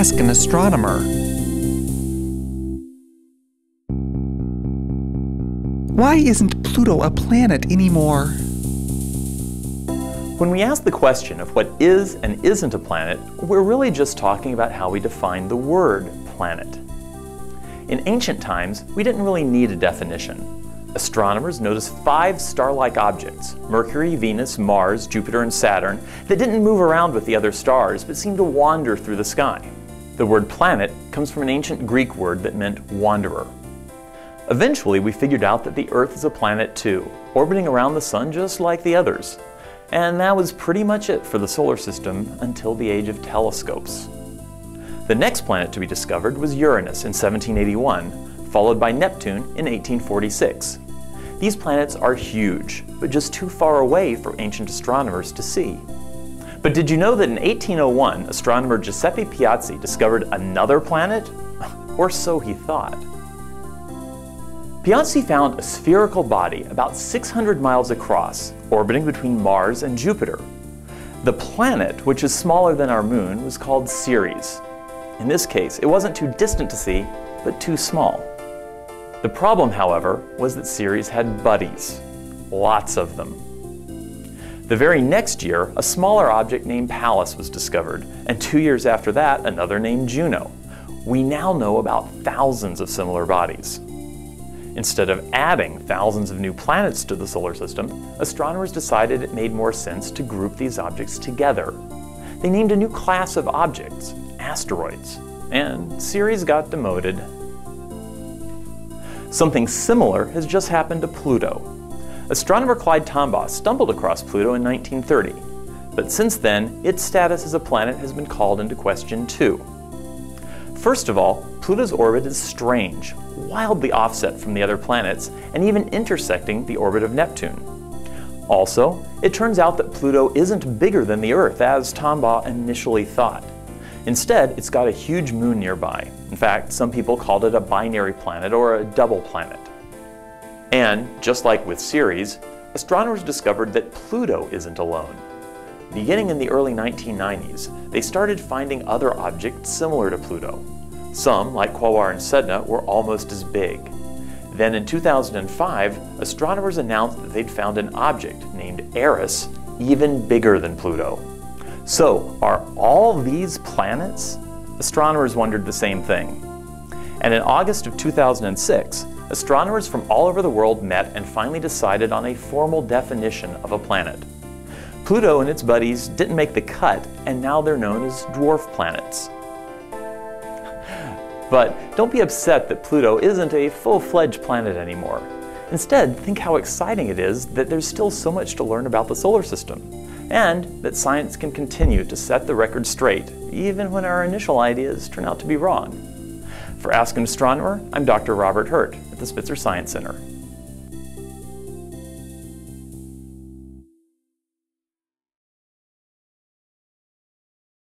Ask an Astronomer. Why isn't Pluto a planet anymore? When we ask the question of what is and isn't a planet, we're really just talking about how we define the word planet. In ancient times, we didn't really need a definition. Astronomers noticed five star-like objects, Mercury, Venus, Mars, Jupiter, and Saturn, that didn't move around with the other stars but seemed to wander through the sky. The word planet comes from an ancient Greek word that meant wanderer. Eventually, we figured out that the Earth is a planet too, orbiting around the Sun just like the others. And that was pretty much it for the solar system until the age of telescopes. The next planet to be discovered was Uranus in 1781, followed by Neptune in 1846. These planets are huge, but just too far away for ancient astronomers to see. But did you know that in 1801, astronomer Giuseppe Piazzi discovered another planet? or so he thought. Piazzi found a spherical body about 600 miles across, orbiting between Mars and Jupiter. The planet, which is smaller than our moon, was called Ceres. In this case, it wasn't too distant to see, but too small. The problem, however, was that Ceres had buddies, lots of them. The very next year, a smaller object named Pallas was discovered, and two years after that, another named Juno. We now know about thousands of similar bodies. Instead of adding thousands of new planets to the solar system, astronomers decided it made more sense to group these objects together. They named a new class of objects, asteroids, and Ceres got demoted Something similar has just happened to Pluto. Astronomer Clyde Tombaugh stumbled across Pluto in 1930, but since then, its status as a planet has been called into question too. First of all, Pluto's orbit is strange, wildly offset from the other planets, and even intersecting the orbit of Neptune. Also, it turns out that Pluto isn't bigger than the Earth, as Tombaugh initially thought. Instead, it's got a huge moon nearby. In fact, some people called it a binary planet or a double planet. And, just like with Ceres, astronomers discovered that Pluto isn't alone. Beginning in the early 1990s, they started finding other objects similar to Pluto. Some, like Quaoar and Sedna, were almost as big. Then in 2005, astronomers announced that they'd found an object named Eris even bigger than Pluto. So, are all these planets? Astronomers wondered the same thing. And in August of 2006, astronomers from all over the world met and finally decided on a formal definition of a planet. Pluto and its buddies didn't make the cut, and now they're known as dwarf planets. But don't be upset that Pluto isn't a full-fledged planet anymore. Instead, think how exciting it is that there's still so much to learn about the solar system and that science can continue to set the record straight, even when our initial ideas turn out to be wrong. For Ask an Astronomer, I'm Dr. Robert Hurt at the Spitzer Science Center.